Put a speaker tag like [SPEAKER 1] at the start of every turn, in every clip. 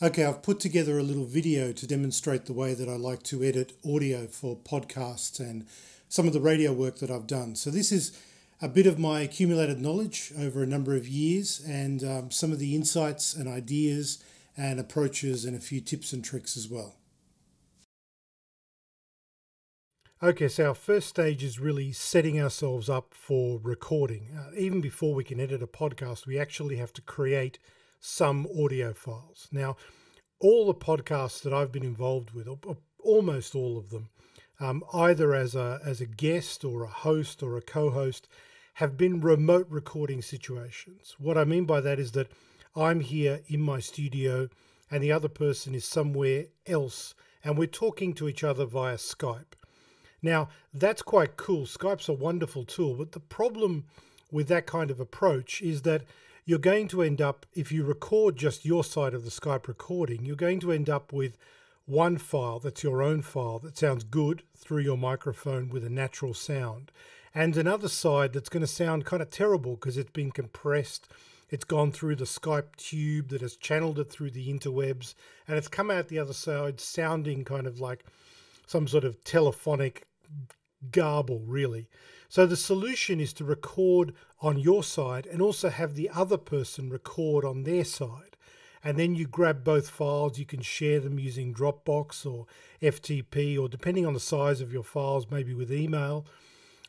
[SPEAKER 1] Okay, I've put together a little video to demonstrate the way that I like to edit audio for podcasts and some of the radio work that I've done. So, this is a bit of my accumulated knowledge over a number of years and um, some of the insights and ideas and approaches and a few tips and tricks as well. Okay, so our first stage is really setting ourselves up for recording. Uh, even before we can edit a podcast, we actually have to create some audio files. Now, all the podcasts that I've been involved with, almost all of them, um, either as a as a guest or a host or a co-host, have been remote recording situations. What I mean by that is that I'm here in my studio and the other person is somewhere else, and we're talking to each other via Skype. Now, that's quite cool. Skype's a wonderful tool, but the problem with that kind of approach is that you're going to end up, if you record just your side of the Skype recording, you're going to end up with one file that's your own file that sounds good through your microphone with a natural sound, and another side that's going to sound kind of terrible because it's been compressed. It's gone through the Skype tube that has channeled it through the interwebs, and it's come out the other side sounding kind of like some sort of telephonic garble, really. So the solution is to record on your side and also have the other person record on their side. And then you grab both files, you can share them using Dropbox or FTP, or depending on the size of your files, maybe with email,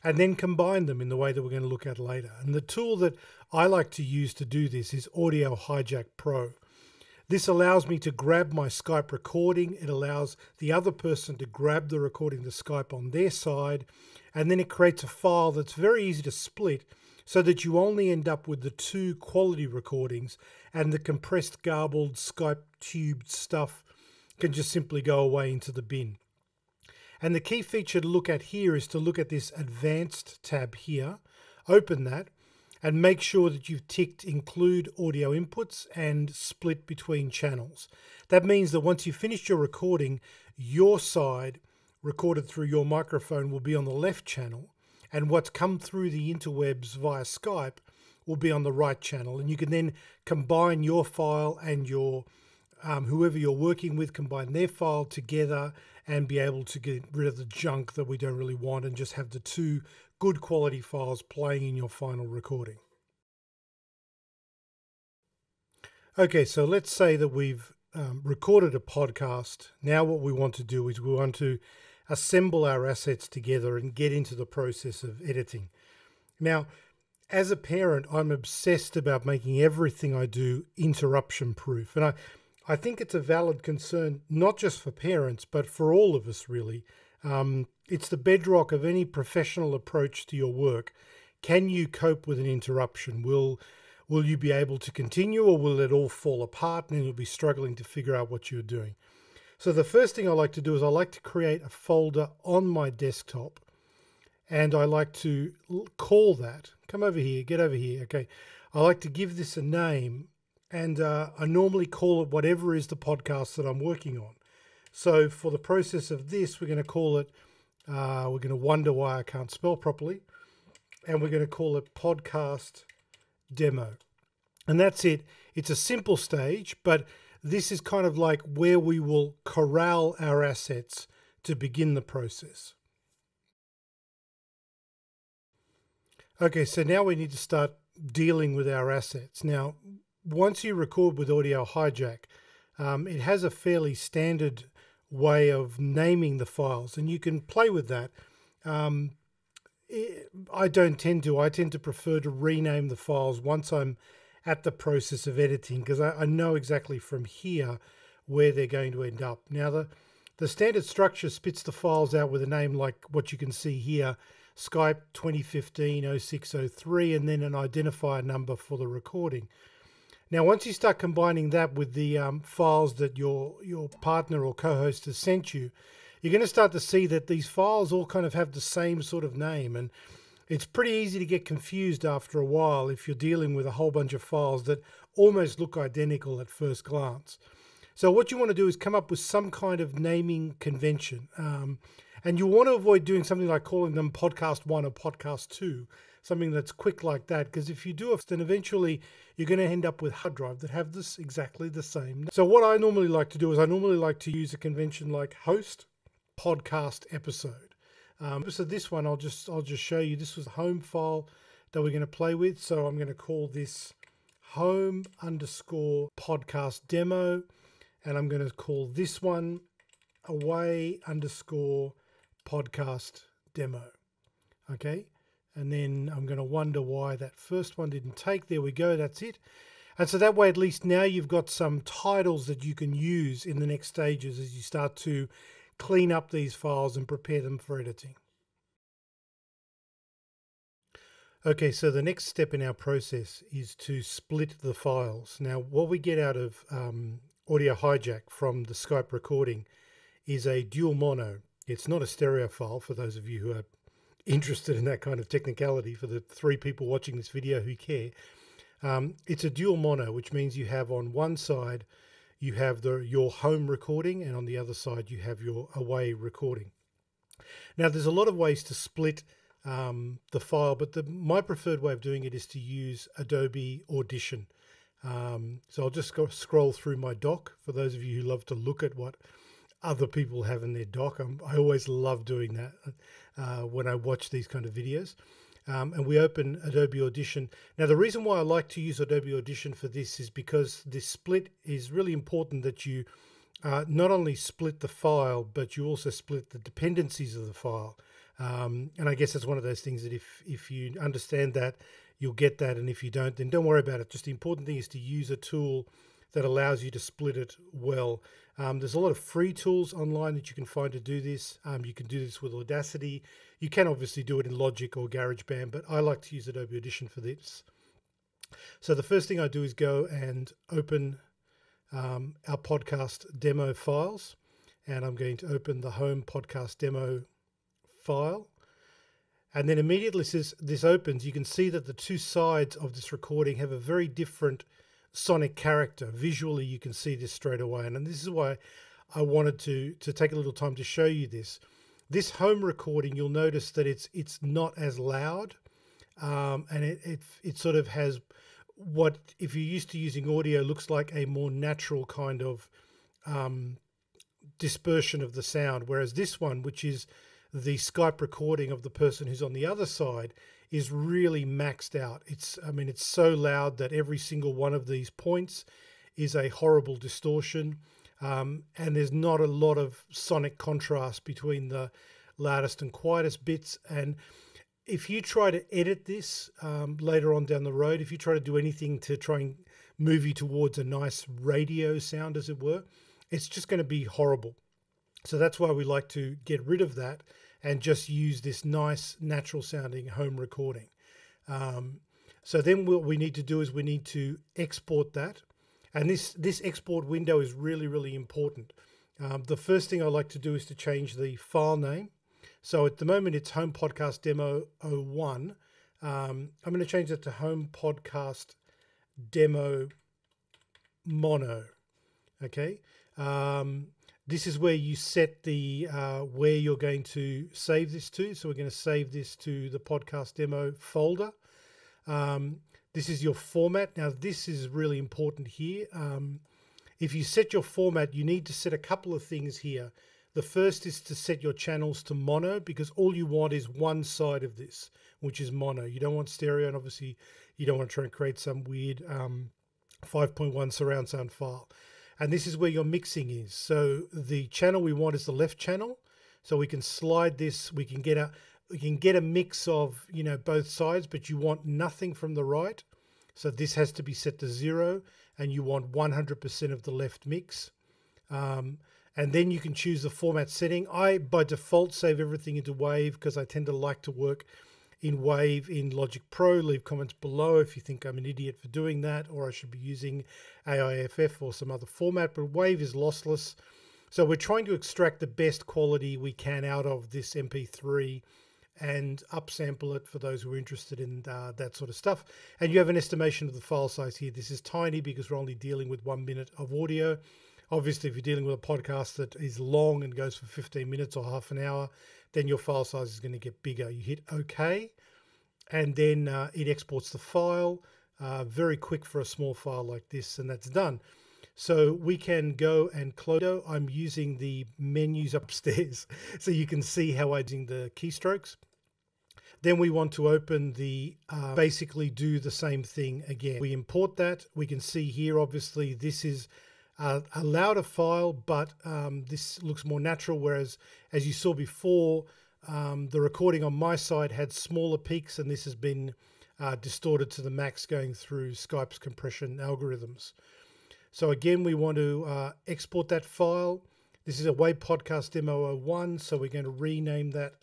[SPEAKER 1] and then combine them in the way that we're going to look at later. And the tool that I like to use to do this is Audio Hijack Pro. This allows me to grab my Skype recording. It allows the other person to grab the recording to Skype on their side. And then it creates a file that's very easy to split so that you only end up with the two quality recordings and the compressed, garbled Skype tubed stuff can just simply go away into the bin. And the key feature to look at here is to look at this advanced tab here, open that, and make sure that you've ticked include audio inputs and split between channels. That means that once you've finished your recording, your side recorded through your microphone will be on the left channel and what's come through the interwebs via Skype will be on the right channel and you can then combine your file and your um, whoever you're working with combine their file together and be able to get rid of the junk that we don't really want and just have the two good quality files playing in your final recording. Okay, so let's say that we've um, recorded a podcast. Now, what we want to do is we want to assemble our assets together and get into the process of editing. Now, as a parent, I'm obsessed about making everything I do interruption proof. And I, I think it's a valid concern, not just for parents, but for all of us, really. Um, it's the bedrock of any professional approach to your work. Can you cope with an interruption? Will will you be able to continue or will it all fall apart and you'll be struggling to figure out what you're doing? So the first thing I like to do is I like to create a folder on my desktop and I like to call that. Come over here, get over here. Okay. I like to give this a name and uh, I normally call it whatever is the podcast that I'm working on. So for the process of this, we're going to call it, uh, we're going to wonder why I can't spell properly, and we're going to call it podcast demo. And that's it. It's a simple stage, but this is kind of like where we will corral our assets to begin the process. Okay, so now we need to start dealing with our assets. Now, once you record with Audio Hijack, um, it has a fairly standard way of naming the files, and you can play with that. Um, I don't tend to. I tend to prefer to rename the files once I'm at the process of editing because I, I, know exactly from here where they're going to end up. Now, the, the standard structure spits the files out with a name like what you can see here Skype 2015 0603 and then an identifier number for the recording. Now, once you start combining that with the um, files that your your partner or co-host has sent you, you're going to start to see that these files all kind of have the same sort of name, and it's pretty easy to get confused after a while if you're dealing with a whole bunch of files that almost look identical at first glance. So what you want to do is come up with some kind of naming convention. Um, and you want to avoid doing something like calling them podcast one or podcast two, something that's quick like that. Because if you do it, then eventually you're going to end up with hard drive that have this exactly the same. So what I normally like to do is I normally like to use a convention like host podcast episode. Um, so this one I'll just I'll just show you. This was the home file that we're going to play with. So I'm going to call this home underscore podcast demo, and I'm going to call this one away underscore podcast demo. Okay. And then I'm going to wonder why that first one didn't take. There we go. That's it. And so that way, at least now you've got some titles that you can use in the next stages as you start to clean up these files and prepare them for editing. Okay, so the next step in our process is to split the files. Now, what we get out of um, Audio Hijack from the Skype recording is a dual mono. It's not a stereo file for those of you who are interested in that kind of technicality, for the three people watching this video who care. Um, it's a dual mono, which means you have on one side you have the your home recording, and on the other side you have your away recording. Now, there's a lot of ways to split um, the file, but the, my preferred way of doing it is to use Adobe Audition. Um, so I'll just go scroll through my dock for those of you who love to look at what other people have in their dock. I'm, i always love doing that uh, when I watch these kind of videos. Um, and we open Adobe Audition. Now, the reason why I like to use Adobe Audition for this is because this split is really important that you uh, not only split the file, but you also split the dependencies of the file. Um, and I guess it's one of those things that if if you understand that, you'll get that, and if you don't, then don't worry about it. Just the important thing is to use a tool that allows you to split it well. Um, there's a lot of free tools online that you can find to do this. Um, you can do this with Audacity. You can obviously do it in Logic or GarageBand, but I like to use Adobe Audition for this. So the first thing I do is go and open um, our podcast demo files, and I'm going to open the home podcast demo file. And then immediately as this opens, you can see that the two sides of this recording have a very different sonic character. Visually, you can see this straight away. And, this is why I wanted to, to take a little time to show you this. This home recording, you'll notice that it's it's not as loud. Um, and it, it, it sort of has what, if you're used to using audio, looks like a more natural kind of um, dispersion of the sound. Whereas this one, which is the Skype recording of the person who's on the other side is really maxed out. It's, I mean, it's so loud that every single one of these points is a horrible distortion. Um, and there's not a lot of sonic contrast between the loudest and quietest bits. And if you try to edit this um, later on down the road, if you try to do anything to try and move you towards a nice radio sound, as it were, it's just going to be horrible. So that's why we like to get rid of that and just use this nice natural sounding home recording. Um, so then what we need to do is we need to export that. And this, this export window is really, really important. Um, the first thing I like to do is to change the file name. So at the moment it's Home Podcast Demo 01. Um, I'm going to change that to Home Podcast Demo Mono. Okay. Um, this is where you set the uh, where you're going to save this to. So we're going to save this to the podcast demo folder. Um, this is your format. Now this is really important here. Um, if you set your format, you need to set a couple of things here. The first is to set your channels to mono because all you want is one side of this, which is mono. You don't want stereo, and obviously you don't want to try and create some weird um, 5.1 surround sound file and this is where your mixing is. So the channel we want is the left channel. So we can slide this, we can get a we can get a mix of, you know, both sides, but you want nothing from the right. So this has to be set to zero and you want 100% of the left mix. Um, and then you can choose the format setting. I, by default, save everything into WAV because I tend to like to work in Wave in Logic Pro. Leave comments below if you think I'm an idiot for doing that or I should be using AIFF or some other format. But Wave is lossless. So we're trying to extract the best quality we can out of this MP3 and upsample it for those who are interested in uh, that sort of stuff. And you have an estimation of the file size here. This is tiny because we're only dealing with one minute of audio. Obviously, if you're dealing with a podcast that is long and goes for 15 minutes or half an hour, then your file size is going to get bigger. You hit OK, and then uh, it exports the file. Uh, very quick for a small file like this, and that's done. So we can go and close. I'm using the menus upstairs so you can see how I'm using the keystrokes. Then we want to open the, uh, basically do the same thing again. We import that. We can see here, obviously, this is a, a louder file, but um, this looks more natural. Whereas, as you saw before, um, the recording on my side had smaller peaks, and this has been uh, distorted to the max going through Skype's compression algorithms. So again, we want to uh, export that file. This is Away Podcast Demo 01, so we're going to rename that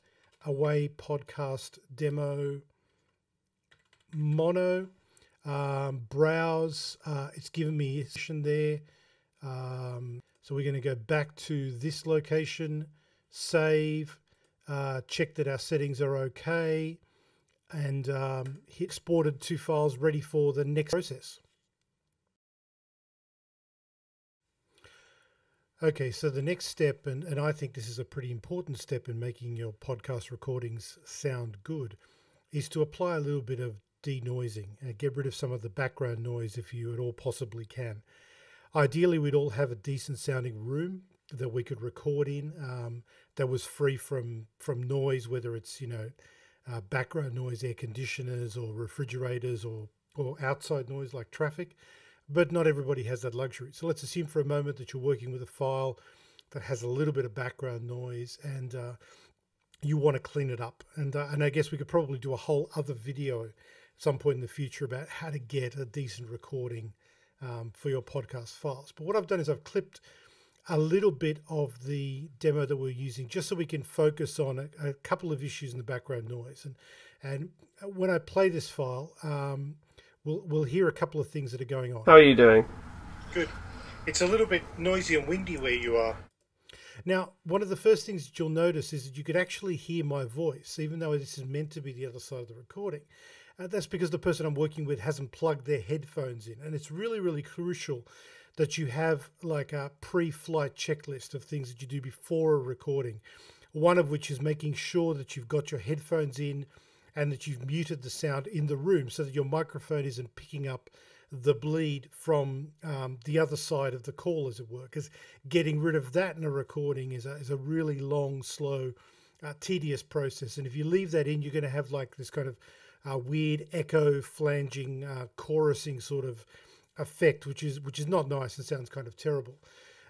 [SPEAKER 1] Away Podcast Demo Mono. Um, browse, uh, it's given me a session there. Um, so we're going to go back to this location, save, uh, check that our settings are okay, and um, hit exported two files ready for the next process. Okay, so the next step, and, and I think this is a pretty important step in making your podcast recordings sound good, is to apply a little bit of denoising and get rid of some of the background noise if you at all possibly can. Ideally, we'd all have a decent sounding room that we could record in um, that was free from from noise, whether it's you know uh, background noise, air conditioners, or refrigerators, or or outside noise like traffic but not everybody has that luxury. So let's assume for a moment that you're working with a file that has a little bit of background noise and uh, you want to clean it up. And, uh, and I guess we could probably do a whole other video at some point in the future about how to get a decent recording um, for your podcast files. But what I've done is I've clipped a little bit of the demo that we're using just so we can focus on a, a couple of issues in the background noise. And, and when I play this file, um, we'll we'll hear a couple of things that are going on.
[SPEAKER 2] How are you doing?
[SPEAKER 1] Good. It's a little bit noisy and windy where you are. Now, one of the first things that you'll notice is that you could actually hear my voice, even though this is meant to be the other side of the recording. Uh, that's because the person I'm working with hasn't plugged their headphones in. And it's really, really crucial that you have like a pre flight checklist of things that you do before a recording. One of which is making sure that you've got your headphones in, and that you've muted the sound in the room so that your microphone isn't picking up the bleed from um, the other side of the call, as it were. Because getting rid of that in a recording is a, is a really long, slow, uh, tedious process. And if you leave that in, you're going to have like this kind of uh, weird echo flanging, uh, chorusing sort of effect, which is which is not nice and sounds kind of terrible.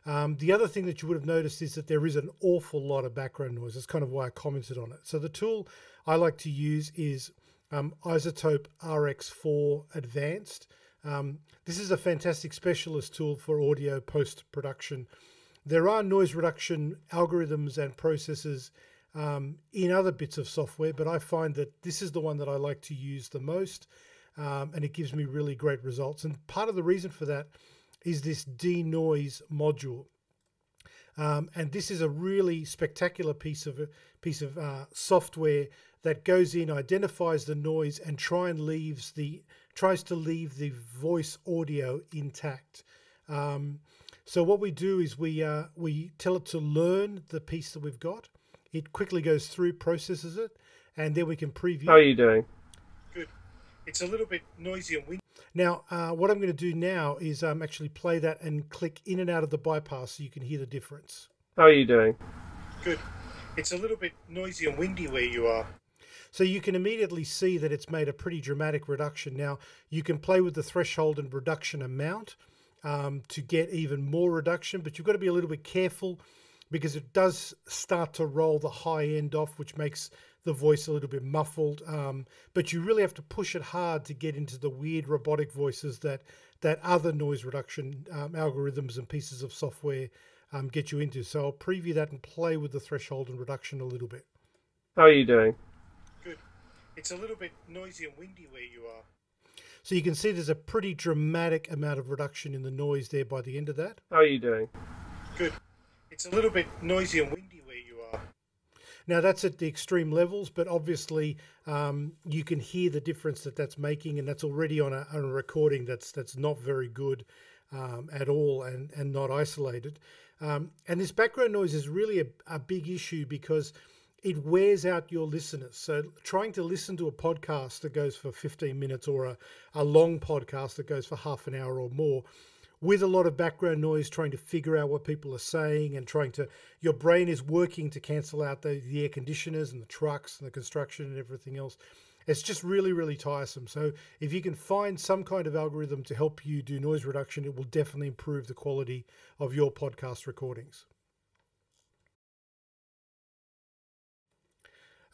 [SPEAKER 1] Um, the other thing that you would have noticed is that there is an awful lot of background noise. That's kind of why I commented on it. So the tool I like to use is um, iZotope RX4 Advanced. Um, this is a fantastic specialist tool for audio post production. There are noise reduction algorithms and processes um, in other bits of software, but I find that this is the one that I like to use the most, um, and it gives me really great results. And part of the reason for that is this denoise module. Um, and this is a really spectacular piece of piece of uh, software that goes in, identifies the noise, and try and leaves the tries to leave the voice audio intact. Um, so what we do is we uh, we tell it to learn the piece that we've got. It quickly goes through, processes it, and then we can preview.
[SPEAKER 2] How are you doing?
[SPEAKER 1] Good. It's a little bit noisy and windy. Now, uh, what I'm going to do now is um, actually play that and click in and out of the bypass so you can hear the difference.
[SPEAKER 2] How are you doing?
[SPEAKER 1] Good. It's a little bit noisy and windy where you are. So you can immediately see that it's made a pretty dramatic reduction. Now you can play with the threshold and reduction amount um, to get even more reduction, but you've got to be a little bit careful because it does start to roll the high end off, which makes the voice a little bit muffled. Um, but you really have to push it hard to get into the weird robotic voices that that other noise reduction um, algorithms and pieces of software um, get you into. So I'll preview that and play with the threshold and reduction a little bit.
[SPEAKER 2] How are you doing? Good.
[SPEAKER 1] It's a little bit noisy and windy where you are. So you can see there's a pretty dramatic amount of reduction in the noise there by the end of that.
[SPEAKER 2] How are you doing?
[SPEAKER 1] Good. It's a little bit noisy and windy where you are. Now that's at the extreme levels, but obviously um, you can hear the difference that that's making, and that's already on a, on a recording that's that's not very good um, at all and and not isolated. Um, and this background noise is really a, a big issue because it wears out your listeners. So trying to listen to a podcast that goes for 15 minutes or a, a long podcast that goes for half an hour or more with a lot of background noise, trying to figure out what people are saying and trying to, your brain is working to cancel out the, the air conditioners and the trucks and the construction and everything else. It's just really, really tiresome. So if you can find some kind of algorithm to help you do noise reduction, it will definitely improve the quality of your podcast recordings.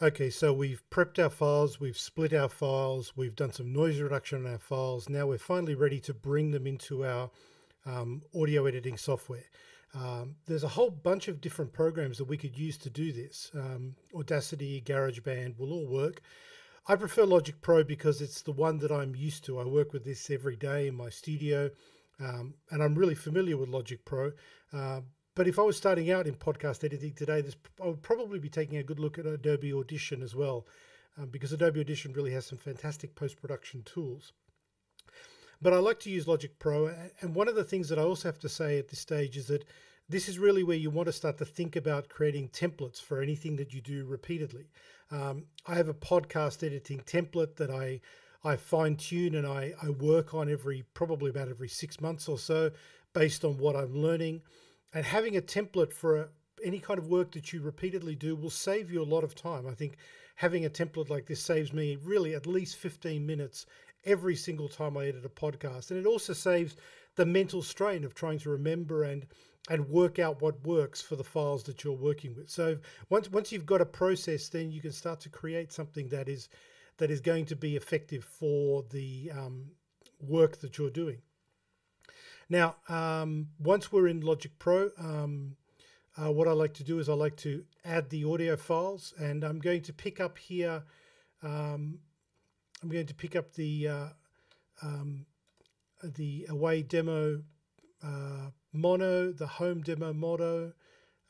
[SPEAKER 1] Okay, so we've prepped our files, we've split our files, we've done some noise reduction on our files. Now we're finally ready to bring them into our um, audio editing software. Um, there's a whole bunch of different programs that we could use to do this. Um, Audacity, GarageBand will all work. I prefer Logic Pro because it's the one that I'm used to. I work with this every day in my studio, um, and I'm really familiar with Logic Pro. Uh, but if I was starting out in podcast editing today, this, I would probably be taking a good look at Adobe Audition as well, um, because Adobe Audition really has some fantastic post production tools. But I like to use Logic Pro, and one of the things that I also have to say at this stage is that this is really where you want to start to think about creating templates for anything that you do repeatedly. Um, I have a podcast editing template that I I fine tune and I, I work on every probably about every six months or so based on what I'm learning. And having a template for a, any kind of work that you repeatedly do will save you a lot of time. I think having a template like this saves me really at least 15 minutes every single time I edit a podcast. And it also saves the mental strain of trying to remember and and work out what works for the files that you're working with. So once once you've got a process, then you can start to create something that is that is going to be effective for the um, work that you're doing. Now, um, once we're in Logic Pro, um, uh, what I like to do is I like to add the audio files, and I'm going to pick up here. Um, I'm going to pick up the uh, um, the away demo uh, mono, the home demo mono,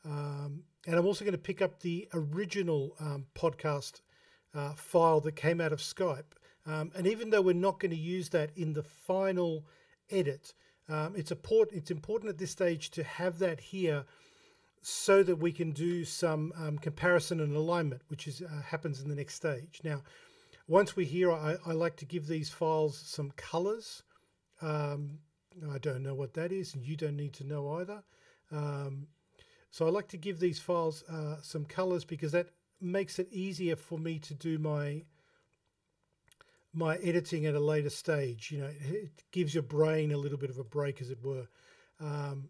[SPEAKER 1] um, and I'm also going to pick up the original um, podcast uh, file that came out of Skype. Um, and even though we're not going to use that in the final edit, um, it's, important, it's important at this stage to have that here so that we can do some um, comparison and alignment, which is uh, happens in the next stage. Now, once we're here, I, I like to give these files some colors. Um, I don't know what that is, and you don't need to know either. Um, so I like to give these files uh, some colors because that makes it easier for me to do my my editing at a later stage. You know, it gives your brain a little bit of a break, as it were. Um,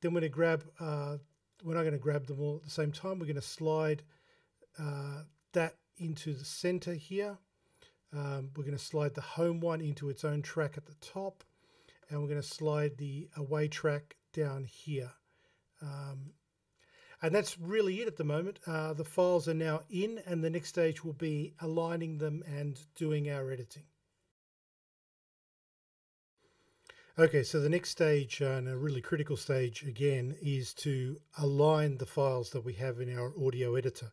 [SPEAKER 1] then we're going to grab, uh, we're not going to grab them all at the same time. We're going to slide uh, that into the center here. Um, we're going to slide the home one into its own track at the top. And we're going to slide the away track down here. Um, and that's really it at the moment. Uh, the files are now in, and the next stage will be aligning them and doing our editing. Okay, so the next stage, uh, and a really critical stage again, is to align the files that we have in our audio editor.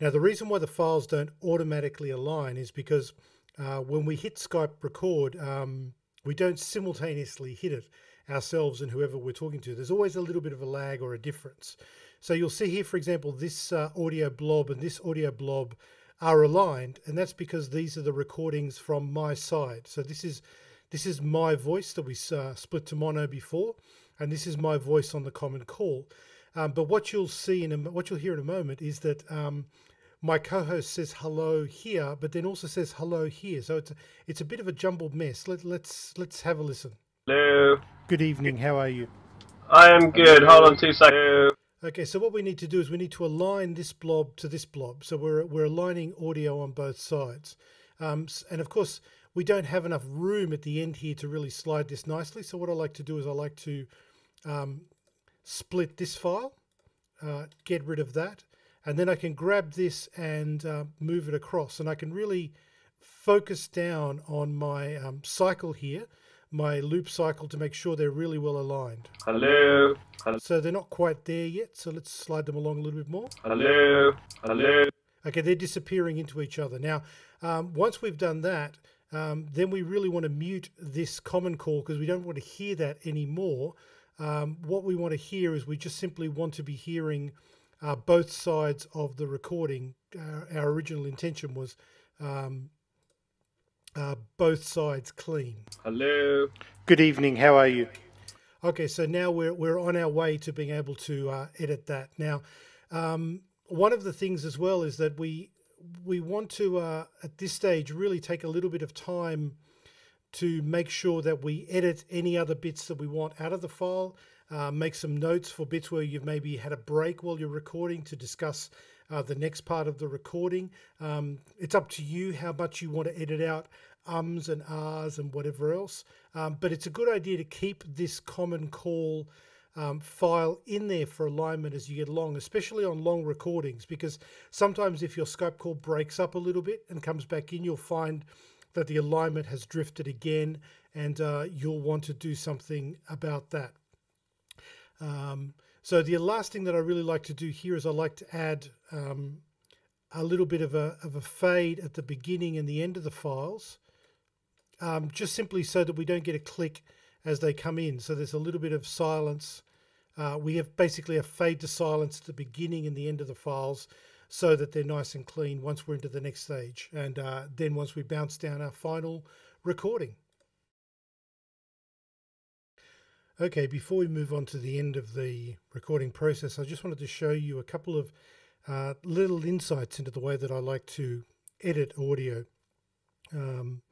[SPEAKER 1] Now, the reason why the files don't automatically align is because uh, when we hit Skype record, um, we don't simultaneously hit it ourselves and whoever we're talking to. There's always a little bit of a lag or a difference. So you'll see here, for example, this uh, audio blob and this audio blob are aligned, and that's because these are the recordings from my side. So this is this is my voice that we uh, split to mono before, and this is my voice on the common call. Um, but what you'll see in a, what you'll hear in a moment is that um, my co-host says hello here, but then also says hello here. So it's a, it's a bit of a jumbled mess. Let, let's let's have a listen.
[SPEAKER 2] Hello.
[SPEAKER 1] Good evening. How are you?
[SPEAKER 2] I am good. Hold on two seconds.
[SPEAKER 1] Okay, so what we need to do is we need to align this blob to this blob. So we're, we're aligning audio on both sides. Um, and of course, we don't have enough room at the end here to really slide this nicely. So what I like to do is I like to um, split this file, uh, get rid of that, and then I can grab this and uh, move it across. And I can really focus down on my um, cycle here my loop cycle to make sure they're really well aligned.
[SPEAKER 2] Hello. Hello.
[SPEAKER 1] So they're not quite there yet. So let's slide them along a little bit more.
[SPEAKER 2] Hello. Hello.
[SPEAKER 1] Okay, they're disappearing into each other. Now, um, once we've done that, um, then we really want to mute this common call because we don't want to hear that anymore. Um, what we want to hear is we just simply want to be hearing uh, both sides of the recording. Uh, our original intention was um, uh, both sides clean.
[SPEAKER 2] Hello.
[SPEAKER 1] Good evening. How are you? Okay, so now we're we're on our way to being able to uh, edit that. Now, um, one of the things as well is that we we want to uh, at this stage really take a little bit of time to make sure that we edit any other bits that we want out of the file. Uh, make some notes for bits where you've maybe had a break while you're recording to discuss uh, the next part of the recording. Um, it's up to you how much you want to edit out ums and ahs and whatever else. Um, but it's a good idea to keep this common call um, file in there for alignment as you get along, especially on long recordings, because sometimes if your Skype call breaks up a little bit and comes back in, you'll find that the alignment has drifted again and uh, you'll want to do something about that. Um, so the last thing that I really like to do here is I like to add um, a little bit of a, of a fade at the beginning and the end of the files um, just simply so that we don't get a click as they come in. So there's a little bit of silence. Uh, we have basically a fade to silence at the beginning and the end of the files so that they're nice and clean once we're into the next stage. And uh, then once we bounce down our final recording. Okay, before we move on to the end of the recording process, I just wanted to show you a couple of uh, little insights into the way that I like to edit audio. Um,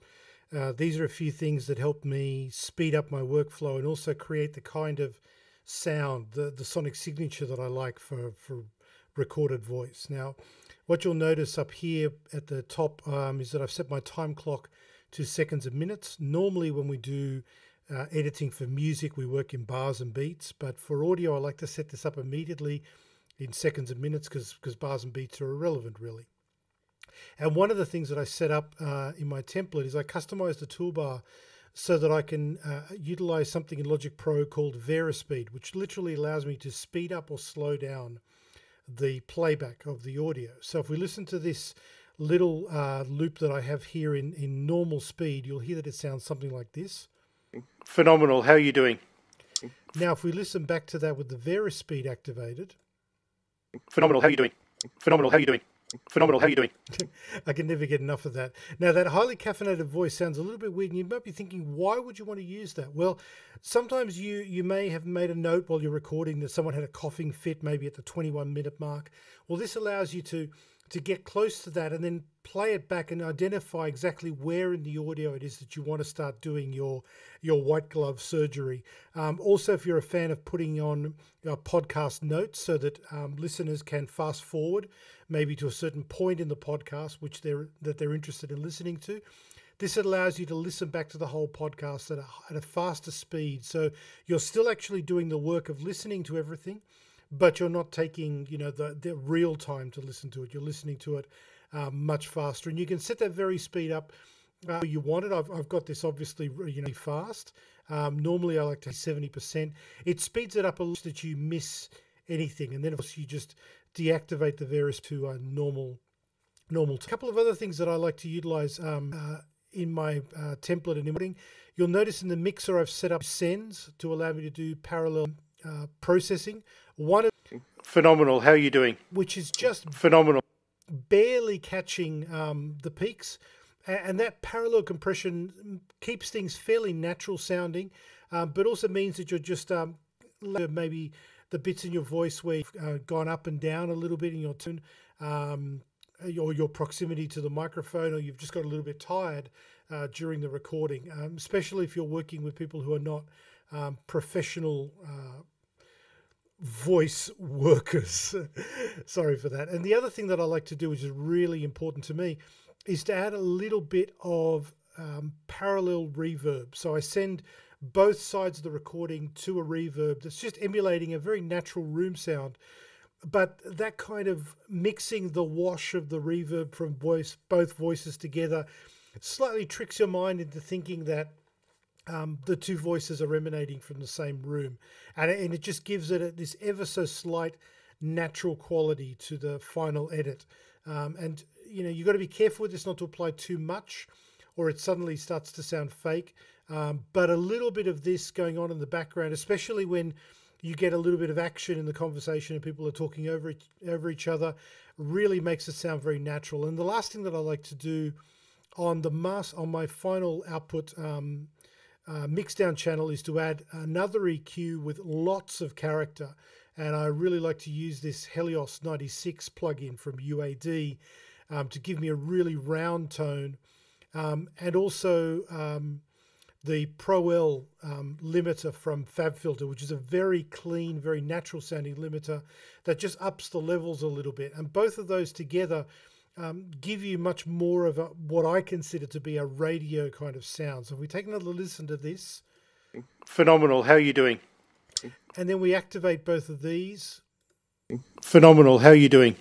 [SPEAKER 1] uh, these are a few things that help me speed up my workflow and also create the kind of sound, the, the sonic signature that I like for, for recorded voice. Now, what you'll notice up here at the top um, is that I've set my time clock to seconds and minutes. Normally when we do uh, editing for music, we work in bars and beats, but for audio, I like to set this up immediately in seconds and minutes because bars and beats are irrelevant really. And one of the things that I set up uh, in my template is I customize the toolbar so that I can uh, utilize something in Logic Pro called VariSpeed, which literally allows me to speed up or slow down the playback of the audio. So if we listen to this little uh, loop that I have here in, in normal speed, you'll hear that it sounds something like this.
[SPEAKER 3] Phenomenal. How are you doing?
[SPEAKER 1] Now, if we listen back to that with the VariSpeed activated.
[SPEAKER 3] Phenomenal. How are you doing? Phenomenal. How are you doing? Phenomenal. How are you doing?
[SPEAKER 1] I can never get enough of that. Now, that highly caffeinated voice sounds a little bit weird, and you might be thinking, why would you want to use that? Well, sometimes you you may have made a note while you're recording that someone had a coughing fit, maybe at the 21 minute mark. Well, this allows you to to get close to that and then play it back and identify exactly where in the audio it is that you want to start doing your your white glove surgery. Um, also, if you're a fan of putting on podcast notes so that um, listeners can fast forward maybe to a certain point in the podcast which they're that they're interested in listening to. This allows you to listen back to the whole podcast at a, at a faster speed. So you're still actually doing the work of listening to everything, but you're not taking you know the, the real time to listen to it. You're listening to it uh, much faster. And you can set that VariSpeed up uh, you want it. I've, I've got this obviously you know fast. Um, normally I like to 70% it speeds it up a little that you miss anything. And then of course you just deactivate the various to a normal normal a couple of other things that I like to utilize um, uh, in my uh, template and inputting. You'll notice in the mixer I've set up sends to allow me to do parallel uh, processing. One of
[SPEAKER 3] phenomenal. How are you doing?
[SPEAKER 1] Which is just
[SPEAKER 3] phenomenal.
[SPEAKER 1] Barely catching um, the peaks, and that parallel compression keeps things fairly natural sounding, um, but also means that you're just um, maybe the bits in your voice where you've uh, gone up and down a little bit in your tune, um, or your proximity to the microphone, or you've just got a little bit tired uh, during the recording, um, especially if you're working with people who are not um, professional uh, voice workers. Sorry for that. And the other thing that I like to do, which is really important to me, is to add a little bit of um, parallel reverb. So I send both sides of the recording to a reverb that's just emulating a very natural room sound. But that kind of mixing the wash of the reverb from voice, both voices together, slightly tricks your mind into thinking that um, the two voices are emanating from the same room, and it, and it just gives it this ever so slight natural quality to the final edit. Um, and you know you've got to be careful with this not to apply too much, or it suddenly starts to sound fake. Um, but a little bit of this going on in the background, especially when you get a little bit of action in the conversation and people are talking over each, over each other. Really makes it sound very natural. And the last thing that I like to do on the mass on my final output um, uh, mixdown channel is to add another EQ with lots of character. And I really like to use this Helios 96 plugin from UAD um, to give me a really round tone. Um, and also um, the Pro L um, limiter from FabFilter, which is a very clean, very natural sounding limiter that just ups the levels a little bit. And both of those together um, give you much more of a, what I consider to be a radio kind of sound. So if we take another listen to this.
[SPEAKER 3] Phenomenal. How are you doing?
[SPEAKER 1] And then we activate both of these.
[SPEAKER 3] Phenomenal. How are you doing?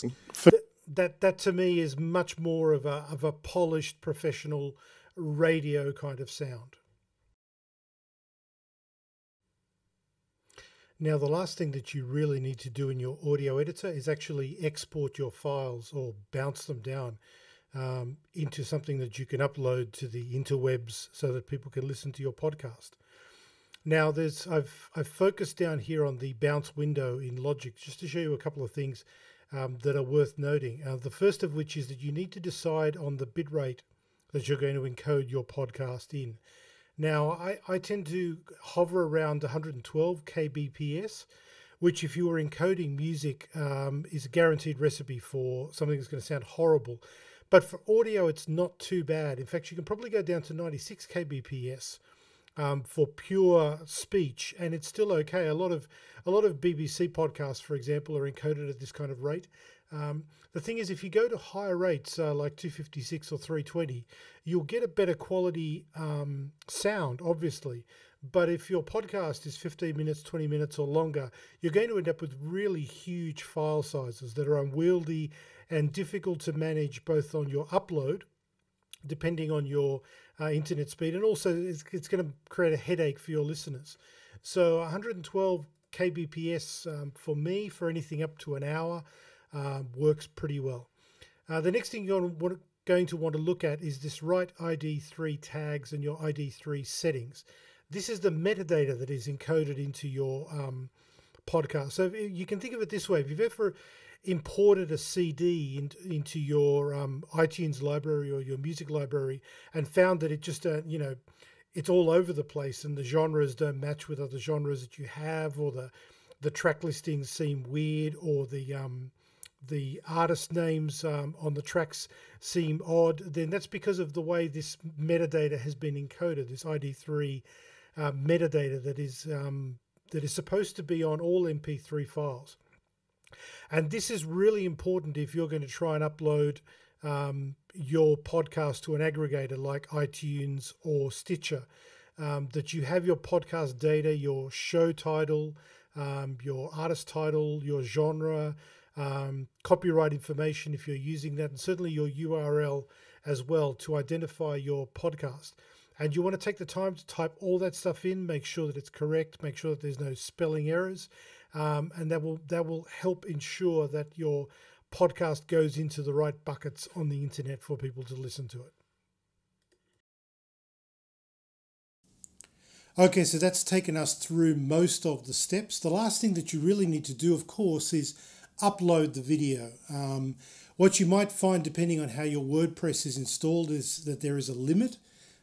[SPEAKER 1] Th- that that to me is much more of a of a polished professional radio kind of sound. Now, the last thing that you really need to do in your audio editor is actually export your files or bounce them down um, into something that you can upload to the interwebs so that people can listen to your podcast. Now, there's I've I've focused down here on the bounce window in Logic just to show you a couple of things um, that are worth noting. Uh, the first of which is that you need to decide on the bitrate that you're going to encode your podcast in. Now, I, I tend to hover around 112 kbps, which, if you were encoding music, um, is a guaranteed recipe for something that's going to sound horrible. But for audio, it's not too bad. In fact, you can probably go down to 96 kbps um, for pure speech, and it's still okay. A lot of a lot of BBC podcasts, for example, are encoded at this kind of rate. Um, the thing is, if you go to higher rates uh, like 256 or 320, you'll get a better quality um, sound, obviously. But if your podcast is 15 minutes, 20 minutes or longer, you're going to end up with really huge file sizes that are unwieldy and difficult to manage both on your upload, depending on your uh, internet speed, and also it's, it's, going to create a headache for your listeners. So 112 kbps um, for me for anything up to an hour uh, works pretty well. Uh, the next thing you're going to want to look at is this write ID3 tags and your ID3 settings. This is the metadata that is encoded into your um, podcast. So you can think of it this way: if you've ever imported a CD in, into your um, iTunes library or your music library and found that it just, uh, you know, it's all over the place and the genres don't match with other genres that you have, or the the track listings seem weird, or the um, the artist names um, on the tracks seem odd, then that's because of the way this metadata has been encoded. This ID3 uh, metadata that is um, that is supposed to be on all MP3 files. And this is really important if you're going to try and upload um, your podcast to an aggregator like iTunes or Stitcher. Um, that you have your podcast data, your show title, um, your artist title, your genre, um, copyright information if you're using that, and certainly your URL as well to identify your podcast. And you want to take the time to type all that stuff in, make sure that it's correct, make sure that there's no spelling errors, um, and that will that will help ensure that your podcast goes into the right buckets on the internet for people to listen to it. Okay, so that's taken us through most of the steps. The last thing that you really need to do, of course, is upload the video. Um, what you might find, depending on how your WordPress is installed, is that there is a limit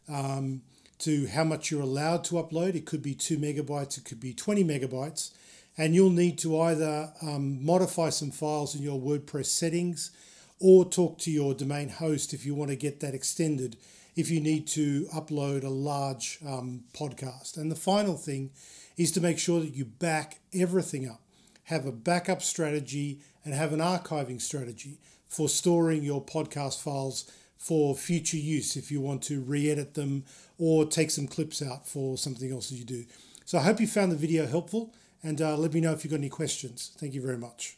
[SPEAKER 1] um, to how much you're allowed to upload. It could be 2 megabytes, it could be 20 megabytes. And you'll need to either um, modify some files in your WordPress settings or talk to your domain host if you want to get that extended if you need to upload a large um, podcast. And the final thing is to make sure that you back everything up have a backup strategy, and have an archiving strategy for storing your podcast files for future use if you want to re edit them or take some clips out for something else that you do. So I hope you found the video helpful and uh, let me know if you've got any questions. Thank you very much.